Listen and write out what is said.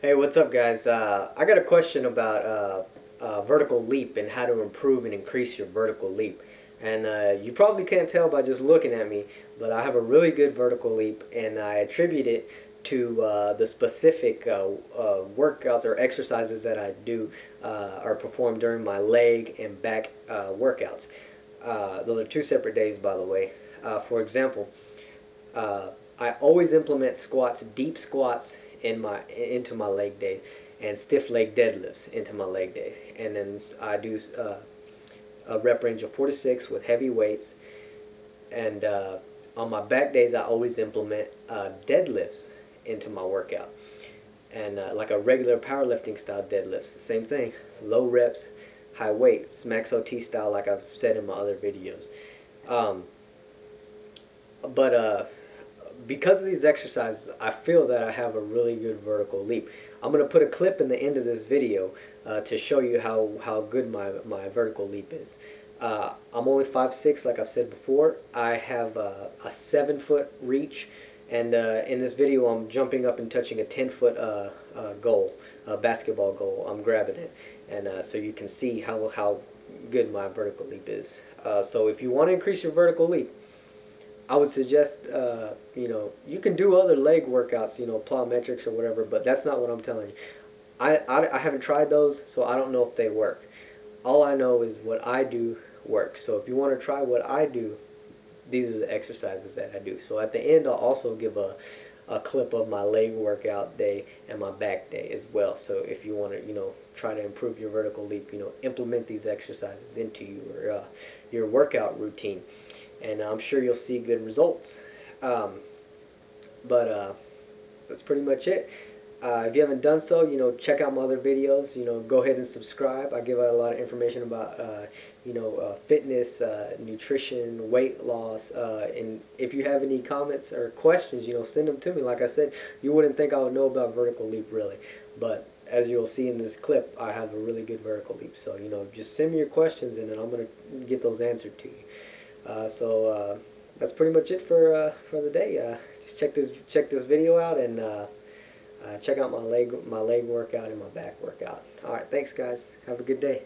Hey, what's up, guys? Uh, I got a question about uh, uh, vertical leap and how to improve and increase your vertical leap. And uh, you probably can't tell by just looking at me, but I have a really good vertical leap, and I attribute it to uh, the specific uh, workouts or exercises that I do or perform during my leg and back workouts. those are two separate days, by the way. for example, I always implement squats, deep squats in my into my leg day and stiff leg deadlifts into my leg day. And then I do uh, a rep range of four to six with heavy weights. And uh, on my back days, I always implement uh, deadlifts into my workout. And uh, like a regular powerlifting style deadlifts, same thing, low reps, high weight, max OT style, like I've said in my other videos. Um, but uh, because of these exercises, I feel that I have a really good vertical leap. I'm going to put a clip in the end of this video uh, to show you how, how good my, my vertical leap is. Uh, I'm only 5'6", like I've said before. I have a, a 7-foot reach, and uh, in this video I'm jumping up and touching a 10-foot uh, uh, goal, a basketball goal. I'm grabbing it, and uh, so you can see how, how good my vertical leap is. so if you want to increase your vertical leap, I would suggest, uh, you know, you can do other leg workouts, you know, plyometrics or whatever, but that's not what I'm telling you. I, I, I haven't tried those, so I don't know if they work. All I know is what I do works. So if you want to try what I do, these are the exercises that I do. So at the end, I'll also give a, a clip of my leg workout day and my back day as well. So if you want to, you know, try to improve your vertical leap, you know, implement these exercises into your uh, your workout routine and I'm sure you'll see good results. Um, but uh, that's pretty much it. Uh, if you haven't done so, you know, check out my other videos. You know, go ahead and subscribe. I give out a lot of information about, uh, you know, uh, fitness, uh, nutrition, weight loss. Uh, and if you have any comments or questions, you know, send them to me. Like I said, you wouldn't think I would know about vertical leap really, but as you'll see in this clip, I have a really good vertical leap. So, you know, just send me your questions and then I'm going to get those answered to you. Uh, so uh, that's pretty much it for uh, for the day. Just check this check this video out and check out my leg my leg workout and my back workout. All right, thanks guys. Have a good day.